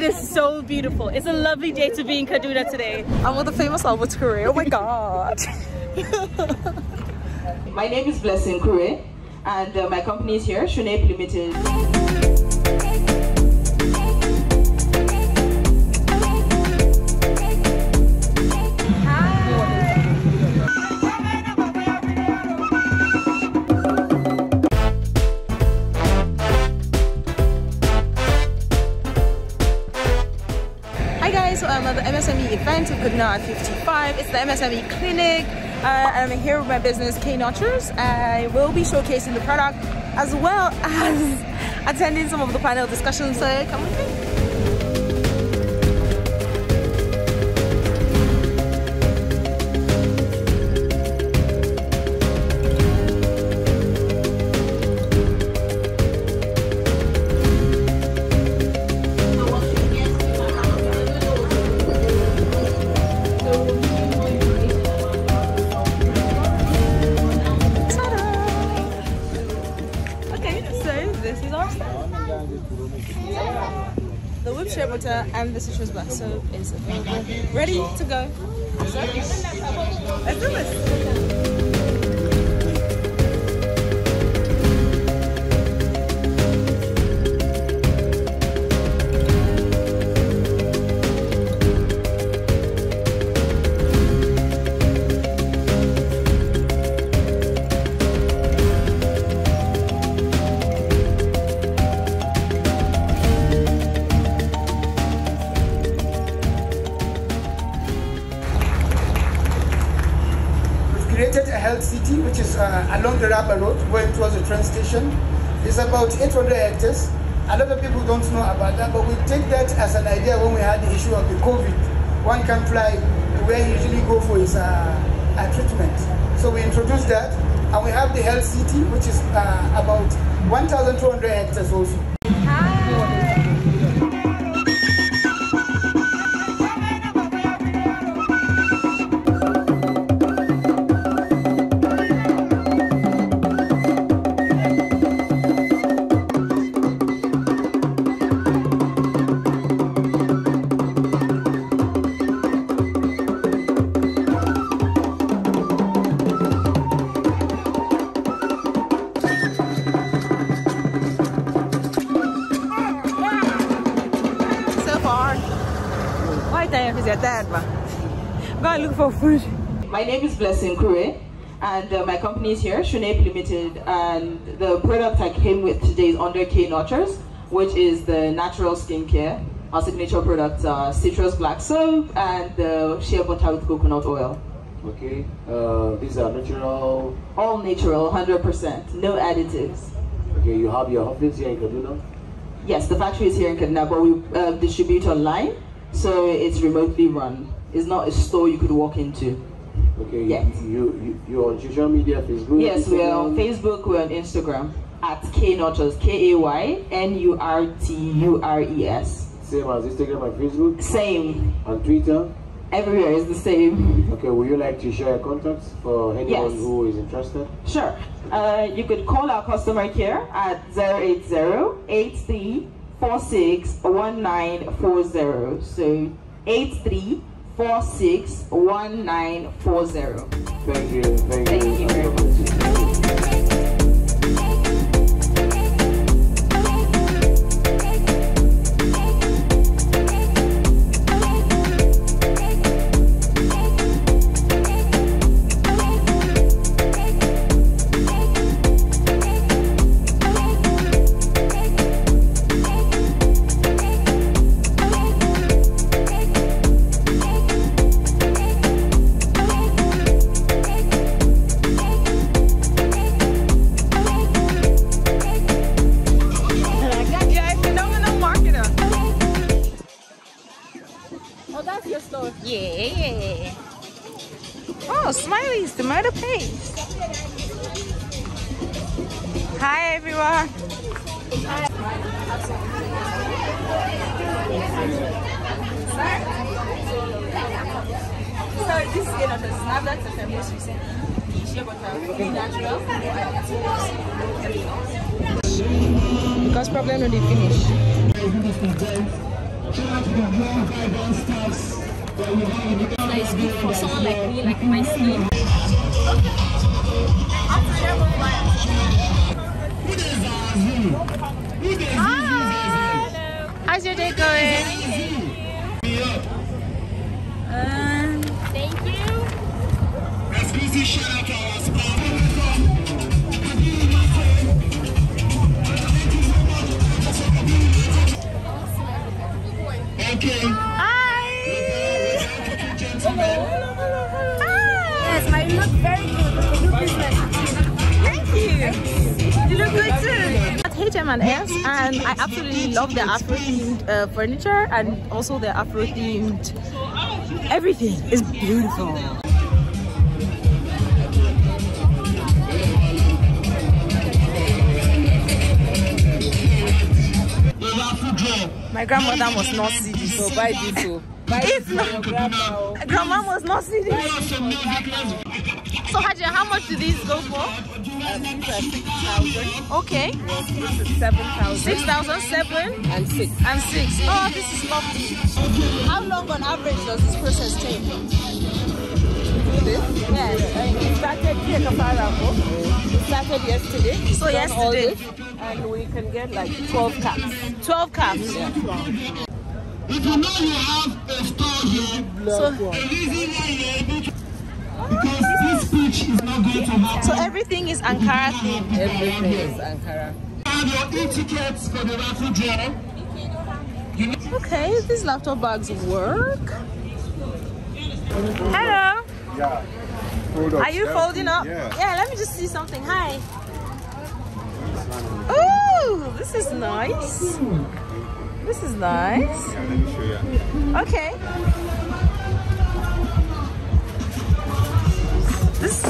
It is so beautiful. It's a lovely day to be in Kaduna today. I'm with the famous Albert Kure. Oh my god. my name is Blessing Kure and uh, my company is here, Shunape Limited. MSME event in Kaduna at 55. It's the MSME clinic uh, I'm here with my business Kay Nurtures. I will be showcasing the product as well as attending some of the panel discussions. So come with me. And the citrus black soap is available, ready to go. Let's do this. Train station. It's about 800 hectares. A lot of people don't know about that, but we take that as an idea when we had the issue of the COVID. One can fly where he usually go for his uh, treatment. So we introduced that, and we have the health city, which is uh, about 1,200 hectares also. Go for food. My name is Blessing Kure and uh, my company is here, Shunape Limited, and the product I came with today is under Kay Nurtures, which is the natural skincare. Our signature products are citrus black soap and the shea butter with coconut oil. Okay, uh, these are natural? All natural, 100%, no additives. Okay, you have your office here in Kaduna? Yes, the factory is here in Kaduna, but we uh, distribute online, so it's remotely run. It's not a store you could walk into. Okay. Yes. You, you you're on social media, Facebook. Yes, Instagram. we're on Facebook. We're on Instagram at Kay Nurtures K A Y N U R T U R E S. Same as Instagram and Facebook. Same. And Twitter. Everywhere is the same. Okay. Would you like to share contacts for anyone yes. who is interested? Sure. Uh, you could call our customer care at 080 83 1940. So 83 four six one nine four zero. Thank you. Thank, Thank you. you very oh, much. Hi everyone. Hi. So this is you know, the snap that's the most recent. Because problem when they finish. It's good for someone like me, like my skin. Hi. How's your day going? Um, Thank you. Exclusive shout out to our sponsor. Okay. Too. At H&M and I absolutely love their Afro-themed uh, furniture and also their Afro-themed everything is beautiful. My grandmother must not see this. So buy this so buy this for your not, grandma. oh. grandma must not see this. So Haji, how much do these go for? These six thousand. Okay, This is seven thousand six thousand seven and six. and six. Oh, this is lovely. How long on average does this process take? Do this. Yes. Uh, we started here Kafarabo. We started yesterday. So Done yesterday. this, and we can get like twelve caps. 12 caps. Yeah. If you know you have a store here, So, because this speech is not going to happen. so everything is Ankara themed. Everything is Ankara. have your e-tickets for the raffle draw. Okay, these laptop bags work. Hello. Yeah. Hold up. Are you folding up? Yeah. yeah, let me just see something. Hi. Oh, this is nice. This is nice. Yeah, let me show you. Okay. This.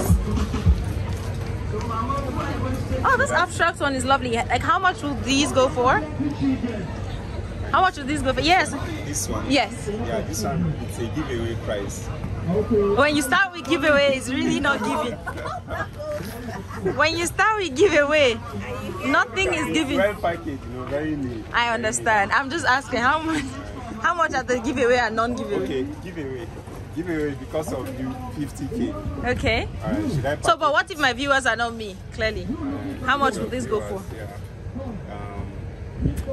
Oh, this abstract one is lovely. Like, how much will these go for? How much will these go for? Yes. This one. Yes. Yeah, this one. It's a giveaway price. When you start with giveaway, it's really not giving. when you start with giveaway, nothing is giving. Well packaged, you know, very neat. I understand. I'm just asking how much. How much are the giveaway and non-giveaway? Okay, giveaway. Giveaway because of you 50k. Okay. Alright, So, but what if my viewers are not me? Clearly, how much will this go for? Yeah. Um,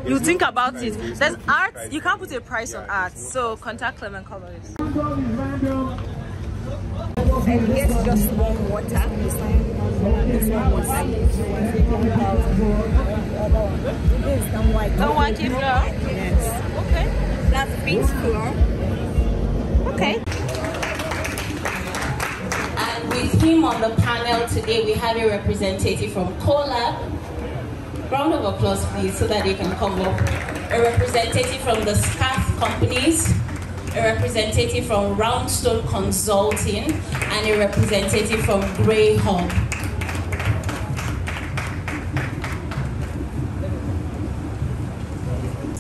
You think no about price, it. there's There's no art. price. You can't put a price on art. no So contact Clement Colors. And yes, just warm water. This one was like This is some white. Don't want. Yes. Okay. That's beach floor. Him on the panel today, we have a representative from Colab. Round of applause, please, so that they can come up. A representative from the SCAF companies, a representative from Roundstone Consulting, and a representative from Grey Hub.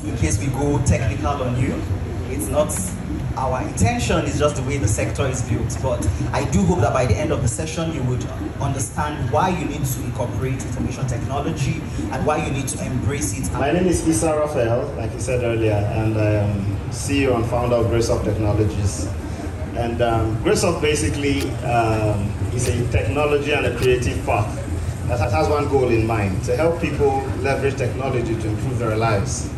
in case we go technical on you. It's not our intention, is just the way the sector is built. But I do hope that by the end of the session, you would understand why you need to incorporate information technology and why you need to embrace it. My name is Issa Raphael, like you said earlier, and I am CEO and founder of Gracesoft Technologies. And um, basically um, is a technology and a creative path that has one goal in mind to help people leverage technology to improve their lives.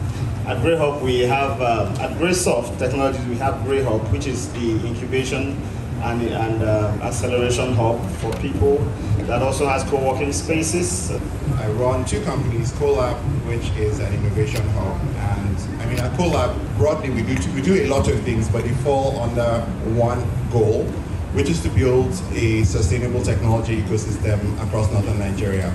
At GreyHub, we have, um, at Gracesoft Technologies, we have GreyHub, which is the incubation and, and um, acceleration hub for people that also has co-working spaces. I run two companies, Colab, which is an innovation hub, and I mean at Colab broadly we do we do a lot of things, but they fall under one goal, which is to build a sustainable technology ecosystem across northern Nigeria.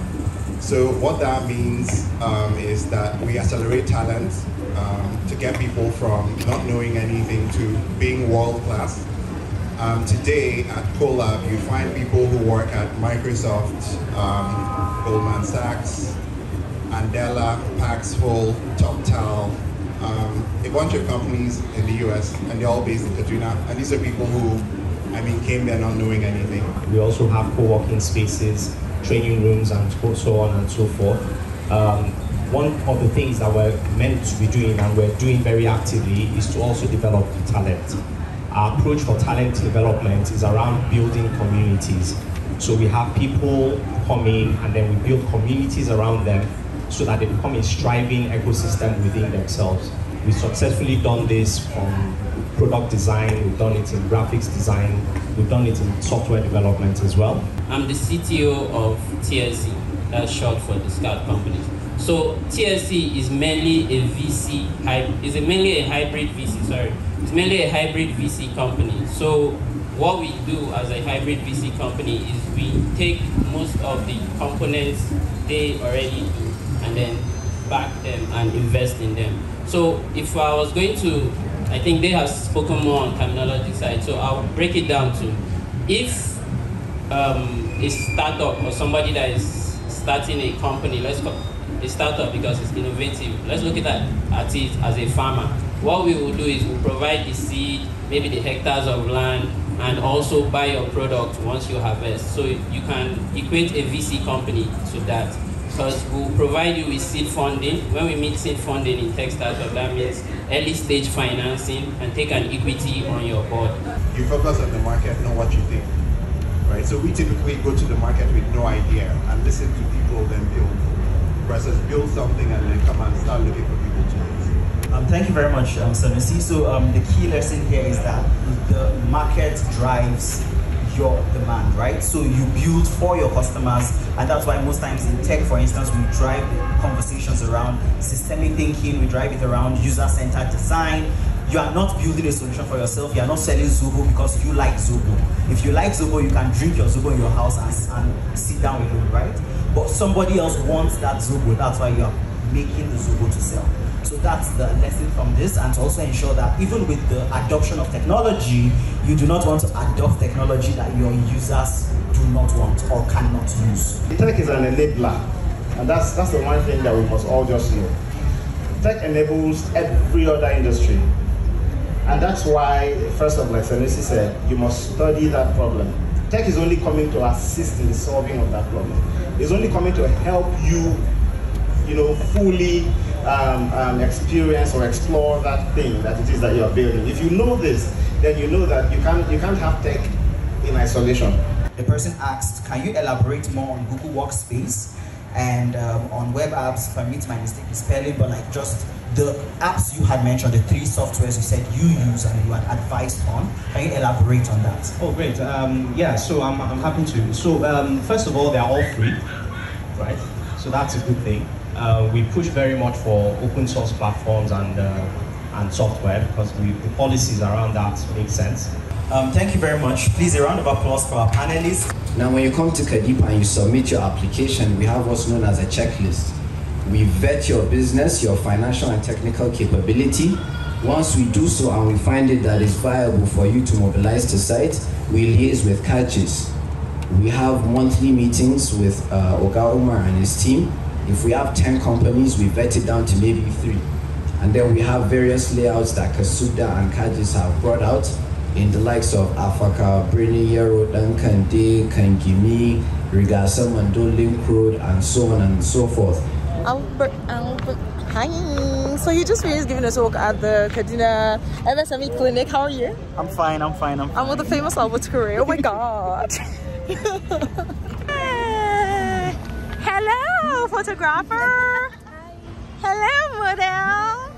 So what that means um, is that we accelerate talent um, to get people from not knowing anything to being world class. Um, today at Colab, you find people who work at Microsoft, um, Goldman Sachs, Andela, Paxful, TopTal, um, a bunch of companies in the US, and they're all based in Kaduna. And these are people who, I mean, came there not knowing anything. We also have co-working spaces, training rooms, and so on and so forth. Um, one of the things that we're meant to be doing and we're doing very actively is to also develop the talent. Our approach for talent development is around building communities. So we have people coming and then we build communities around them so that they become a striving ecosystem within themselves. We've successfully done this from product design, we've done it in graphics design, we've done it in software development as well. I'm the CTO of TSC, that's short for the Scout Companies. So TSC is mainly a VC, is mainly a hybrid VC, sorry. It's mainly a hybrid VC company. So what we do as a hybrid VC company is we take most of the components they already do and then back them and invest in them. So if I was going to, I think they have spoken more on terminology side, so I'll break it down to if um, a startup or somebody that is starting a company, let's call a startup because it's innovative, let's look at that at it as a farmer. What we will do is we'll provide the seed, maybe the hectares of land, and also buy your product once you harvest. So you can equate a VC company to that because we'll provide you with seed funding. When we meet seed funding in tech startup, that means early stage financing and take an equity on your board. You focus on the market, know what you think. Right? So we typically go to the market with no idea and listen to people, then build. Versus build something and then come and start looking for people to use. Um, thank you very much, um, Sanusi. So um, the key lesson here is that the market drives your demand, right? So you build for your customers, and that's why most times in tech, for instance, we drive conversations around systemic thinking, we drive it around user-centered design. You are not building a solution for yourself. You are not selling Zobo because you like Zobo. If you like Zobo, you can drink your Zobo in your house and, and sit down with alone, right? But somebody else wants that Zobo. That's why you are making the Zobo to sell. So that's the lesson from this and to also ensure that even with the adoption of technology, you do not want to adopt technology that your users do not want or cannot use. Tech is an enabler and that's, that's the one thing that we must all just know. Tech enables every other industry and that's why, first of all, like Sanusi said, you must study that problem. Tech is only coming to assist in the solving of that problem. It's only coming to help you, you know, fully um, um, experience or explore that thing that it is that you're building. If you know this, then you know that you can't, you can't have tech in isolation. The person asked, can you elaborate more on Google Workspace and um, on web apps, permit my mistake in spelling, but like just the apps you had mentioned, the three softwares you said you use and you had advised on. Can you elaborate on that? Oh, great. Um, yeah, so I'm, I'm happy to. So um, first of all, they're all free, right? So that's a good thing. Uh, we push very much for open source platforms and uh, and software because we, the policies around that make sense. Um, thank you very much. Please, a round of applause for our panelists. Now, when you come to Kadipa and you submit your application, we have what's known as a checklist. We vet your business, your financial and technical capability. Once we do so and we find it that is viable for you to mobilize the site, we liaise with KADGIS. We have monthly meetings with uh, Oga and his team if we have 10 companies, we vet it down to maybe three. And then we have various layouts that KASUPDA and KADGIS have brought out in the likes of Afaka, Birnin Yero, Duncan Day, Kangimi, Rigasa, Mando, Link Road, and so on and so forth. Albert, Albert, hi. So you just finished giving a talk at the Kaduna MSME clinic. How are you? I'm fine, I'm fine, I'm fine. I'm with the famous Albert Kure. Oh my god. Photographer. Hello, model.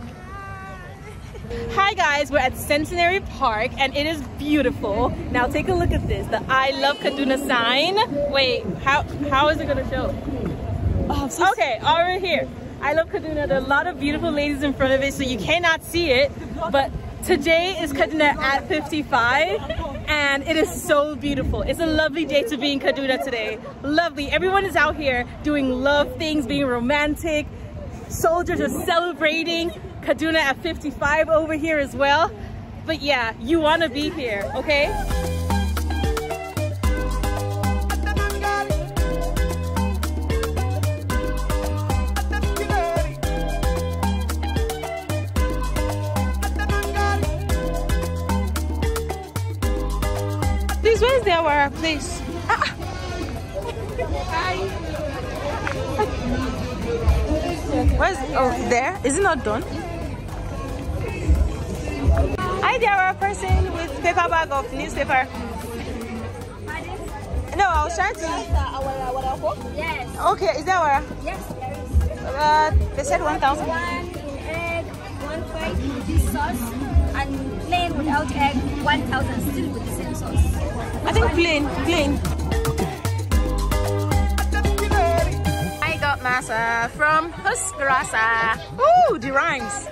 Hi guys, we're at Centenary Park and it is beautiful. Now take a look at this, the I love Kaduna sign. Wait, how how is it gonna show? Oh, so okay, over here. I love Kaduna. There are a lot of beautiful ladies in front of it, so you cannot see it. But today is Kaduna at 55 and it is so beautiful. It's a lovely day to be in Kaduna today. Lovely. Everyone is out here doing love things, being romantic. Soldiers are celebrating Kaduna at 55 over here as well. But yeah, you want to be here, okay? Our place? Ah. Hi. Where's oh there? Is it not done? Hi there, a person with paper bag of newspaper. No, I was trying to. Yes. Okay, is that where? Yes, there is. Uh, they said 1,000. One egg, one fried with this sauce, and plain without egg, 1,000 still with the same sauce. I think plain, plain. I got masa from Husgrasa. Ooh, the rhymes.